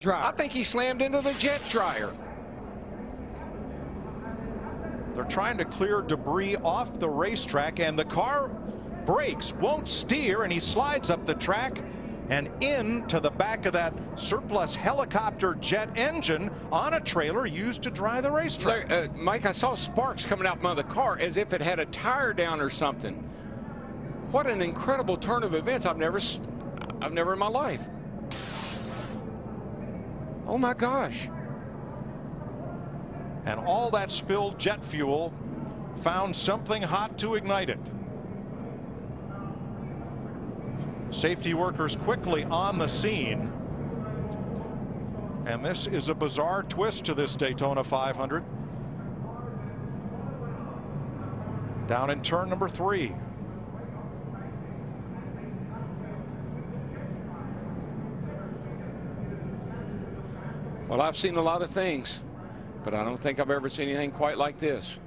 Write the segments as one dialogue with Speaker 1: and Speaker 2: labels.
Speaker 1: dryer.
Speaker 2: I think he slammed into the jet dryer.
Speaker 3: They're trying to clear debris off the racetrack, and the car brakes, won't steer, and he slides up the track and into the back of that surplus helicopter jet engine on a trailer used to dry the racetrack.
Speaker 2: Uh, Mike, I saw sparks coming out of the car as if it had a tire down or something. What an incredible turn of events I've never, I've never in my life. Oh my gosh.
Speaker 3: And all that spilled jet fuel found something hot to ignite it. Safety workers quickly on the scene. And this is a bizarre twist to this Daytona 500. Down in turn number three.
Speaker 2: Well, I've seen a lot of things, but I don't think I've ever seen anything quite like this.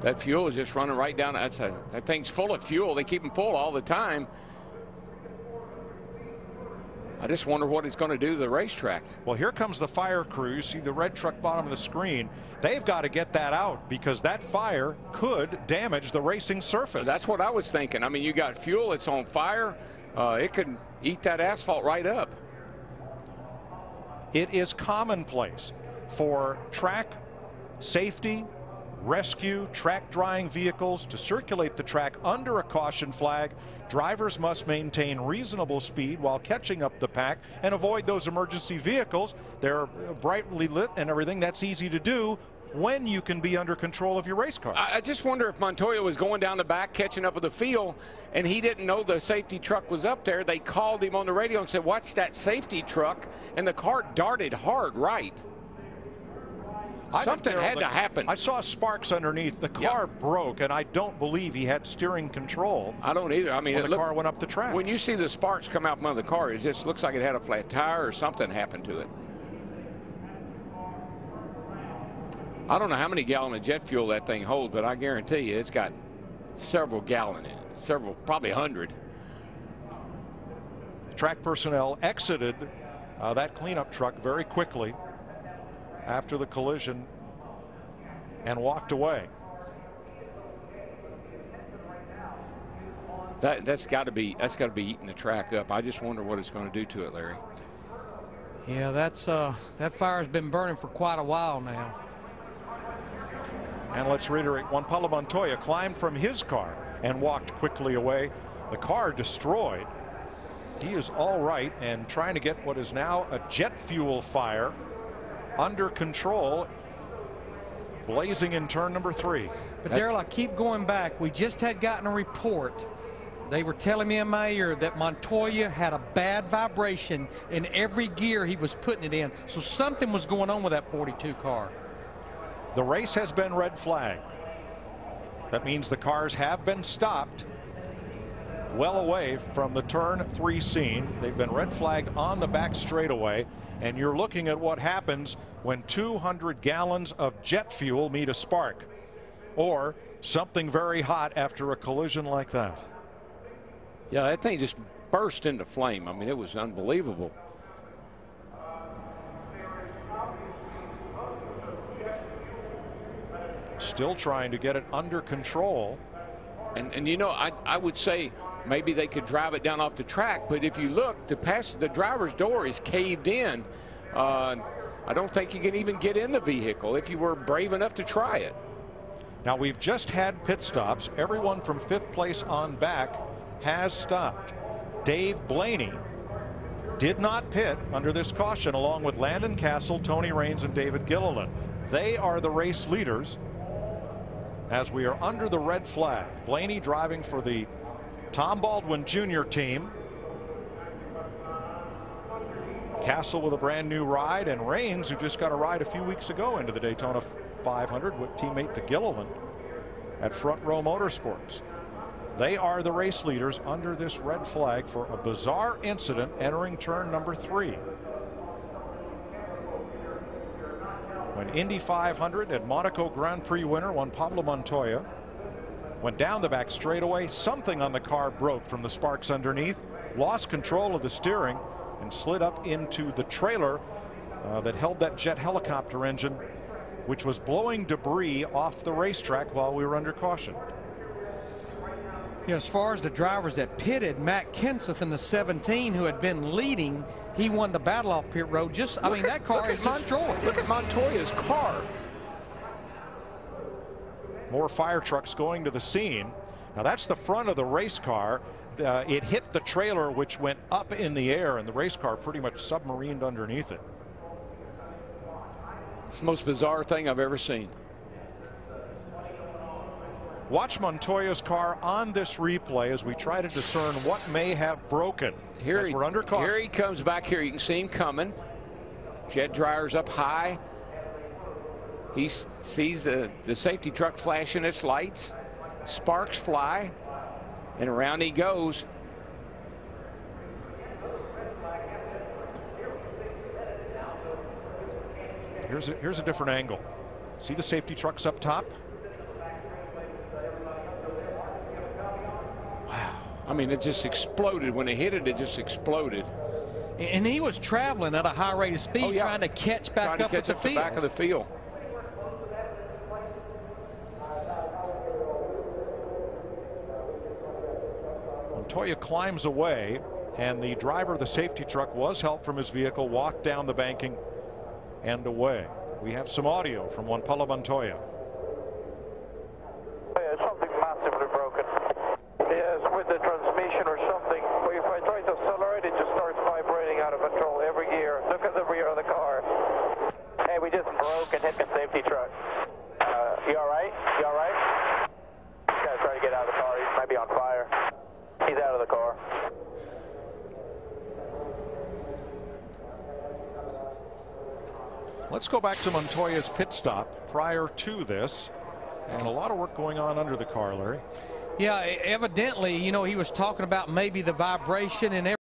Speaker 2: That fuel is just running right down. That's a, that thing's full of fuel. They keep them full all the time. I just wonder what it's going to do to the racetrack.
Speaker 3: Well, here comes the fire crew. You see the red truck bottom of the screen. They've got to get that out because that fire could damage the racing surface.
Speaker 2: That's what I was thinking. I mean, you got fuel, it's on fire. Uh, it can eat that asphalt right up.
Speaker 3: It is commonplace for track safety rescue track drying vehicles to circulate the track under a caution flag. Drivers must maintain reasonable speed while catching up the pack and avoid those emergency vehicles. They're brightly lit and everything. That's easy to do when you can be under control of your race car.
Speaker 2: I, just wonder if Montoya was going down the back catching up with the field and he didn't know the safety truck was up there. They called him on the radio and said, watch that safety truck. And the car darted hard right. Something had
Speaker 3: the,
Speaker 2: to happen.
Speaker 3: I saw sparks underneath. The car yep. broke, and I don't believe he had steering control.
Speaker 2: I don't either. I mean,
Speaker 3: the car went up the track.
Speaker 2: When you see the sparks come out from the car, it just looks like it had a flat tire or something happened to it. I don't know how many gallon of jet fuel that thing holds, but I guarantee you it's got several gallon in it, several, probably a hundred.
Speaker 3: Track personnel exited uh, that cleanup truck very quickly after the collision and walked away.
Speaker 2: That that's got to be that's got to be eating the track up. I just wonder what it's going to do to it, Larry.
Speaker 1: Yeah, that's uh, that fire's been burning for quite a while now.
Speaker 3: And let's reiterate, Juan Pablo Montoya climbed from his car and walked quickly away. The car destroyed. He is all right and trying to get what is now a jet fuel fire under control blazing in turn number three.
Speaker 1: But Darrell, I keep going back. We just had gotten a report. They were telling me in my ear that Montoya had a bad vibration in every gear he was putting it in. So something was going on with that 42 car.
Speaker 3: The race has been red flagged. That means the cars have been stopped well away from the turn three scene. They've been red flagged on the back straightaway and you're looking at what happens when 200 gallons of jet fuel meet a spark or something very hot after a collision like that.
Speaker 2: Yeah, that thing just burst into flame. I mean, it was unbelievable.
Speaker 3: Still trying to get it under control.
Speaker 2: And, and you know, I, I would say maybe they could drive it down off the track. But if you look, the pass, the driver's door is caved in. Uh, I don't think you can even get in the vehicle if you were brave enough to try it.
Speaker 3: Now we've just had pit stops. Everyone from fifth place on back has stopped. Dave Blaney did not pit under this caution along with Landon Cassill, Tony Raines and David Gilliland. They are the race leaders as we are under the red flag. Blaney driving for the Tom Baldwin Jr. team. Cassill with a brand new ride and Raines who just got a ride a few weeks ago into the Daytona 500 with teammate to Gilliland at Front Row Motorsports. They are the race leaders under this red flag for a bizarre incident entering turn number three. When Indy 500 and Monaco Grand Prix winner Juan Pablo Montoya went down the back straightaway. Something on the car broke from the sparks underneath. lost control of the steering and slid up into the trailer uh, that held that jet helicopter engine, which was blowing debris off the racetrack while we were under caution.
Speaker 1: You know, as far as the drivers that pitted, Matt Kenseth in the 17, who had been leading, he won the battle off pit road. Just, I
Speaker 2: Look
Speaker 1: mean,
Speaker 2: at-
Speaker 1: that car is
Speaker 2: at Mon-
Speaker 1: destroyed.
Speaker 2: Look at Montoya's car.
Speaker 3: More fire trucks going to the scene. Now that's the front of the race car. Uh, it hit the trailer, which went up in the air, and the race car pretty much submarined underneath it.
Speaker 2: It's the most bizarre thing I've ever seen.
Speaker 3: Watch Montoya's car on this replay as we try to discern what may have broken.
Speaker 2: Here
Speaker 3: as
Speaker 2: he,
Speaker 3: we're under
Speaker 2: here he comes back here. You can see him coming. Jet dryers up high. He sees the, the safety truck flashing its lights. Sparks fly. And around he goes.
Speaker 3: Here's a, here's a different angle. See the safety trucks up top?
Speaker 2: I mean, it just exploded. When it hit it, it just exploded.
Speaker 1: And he was traveling at a high rate of speed,
Speaker 2: Oh, yeah.
Speaker 1: trying to catch back
Speaker 2: Trying to
Speaker 1: up
Speaker 2: catch
Speaker 1: with
Speaker 2: up
Speaker 1: the
Speaker 2: the
Speaker 1: field.
Speaker 2: back of the field.
Speaker 3: Montoya climbs away, and the driver of the safety truck was helped from his vehicle, walked down the banking and away. We have some audio from Juan Pablo Montoya.
Speaker 4: Yeah, something massively broken. Yes, with the transmission or something. But if I try to accelerate, it just starts vibrating out of control every gear. Look at the rear of the car. Hey, we just broke and hit the safety truck. Uh, you all right? You all right? This guy's trying to get out of the car. He might be on fire. He's out of the car.
Speaker 3: Let's go back to Montoya's pit stop prior to this. And a lot of work going on under the car, Larry.
Speaker 1: Yeah, evidently, you know, he was talking about maybe the vibration and